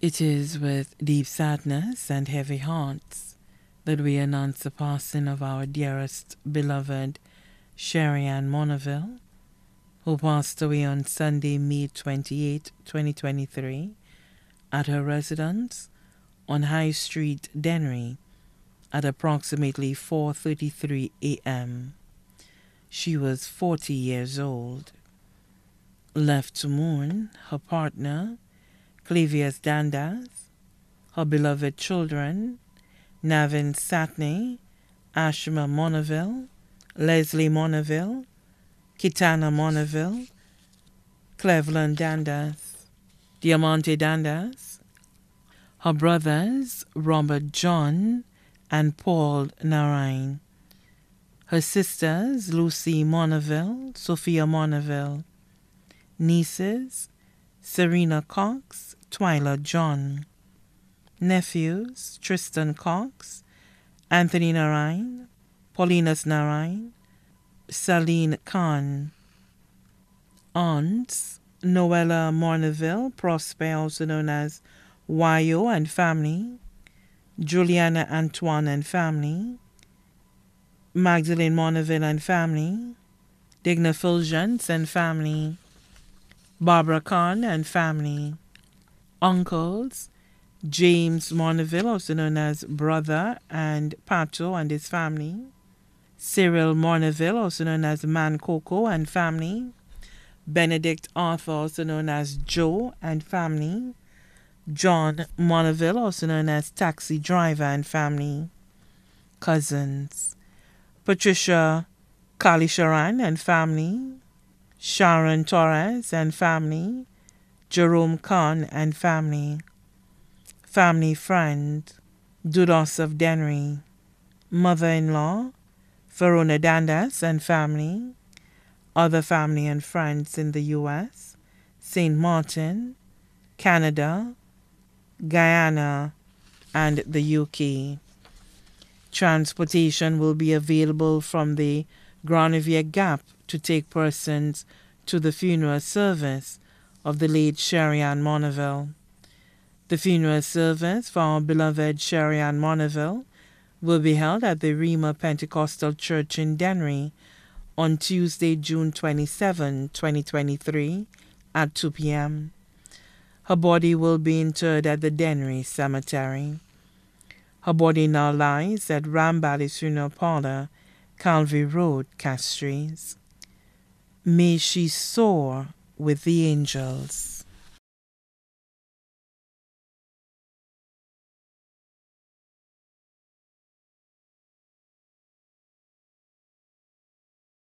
It is with deep sadness and heavy hearts that we announce the passing of our dearest beloved Sherry Ann Monerville, who passed away on Sunday, May 28, 2023, at her residence on High Street, Dennery, at approximately 4:33 a.m. She was 40 years old. Left to mourn her partner, Clavius Dandas, her beloved children, Navin Satney, Ashma Monerville, Leslie Monerville, Kitana Monerville, Cleveland Dandas, Diamante Dandas, her brothers Robert John and Paul Narain, her sisters Lucy Monerville, Sophia Monerville, nieces Serena Cox, Twyla John, nephews Tristan Cox, Anthony Narine, Paulinus Narine, Saline Khan, aunts Noella Morneville, Prosper, also known as Wayo and family, Juliana Antoine and family, Magdalene Morneville and family, Digna Fulgence and family, Barbara Khan and family, uncles, James Morneville, also known as Brother, and Pato and his family, Cyril Morneville, also known as Man Coco and family, Benedict Arthur, also known as Joe and family, John Morneville, also known as Taxi Driver and family, cousins, Patricia Kalisharan and family, Sharon Torres and family, Jerome Kahn and family, family friend, Dudos of Dennery, mother-in-law, Verona Dandas and family, other family and friends in the U.S., St. Martin, Canada, Guyana, and the UK. Transportation will be available from the Granovier Gap to take persons to the funeral service of the late Sherry Ann Monerville. The funeral service for our beloved Sherry Ann Monerville will be held at the Rima Pentecostal Church in Dennery on Tuesday, June 27, 2023, at 2 p.m. Her body will be interred at the Dennery Cemetery. Her body now lies at Rambally's Funeral Parlor, Calvary Road, Castries. May she soar with the angels.